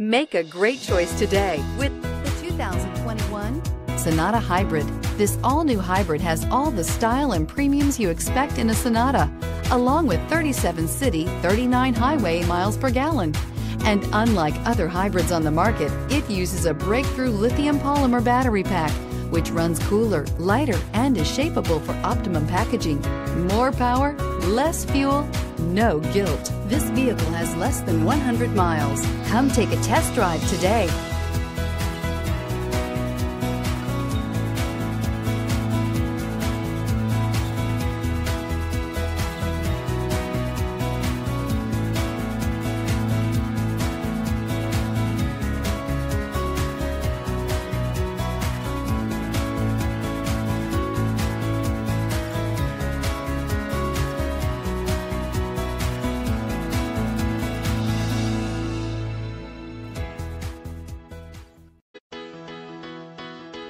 Make a great choice today with the 2021 Sonata Hybrid. This all-new hybrid has all the style and premiums you expect in a Sonata, along with 37 city, 39 highway miles per gallon. And unlike other hybrids on the market, it uses a breakthrough lithium polymer battery pack, which runs cooler, lighter, and is shapeable for optimum packaging. More power, less fuel, no guilt. This vehicle has less than 100 miles. Come take a test drive today.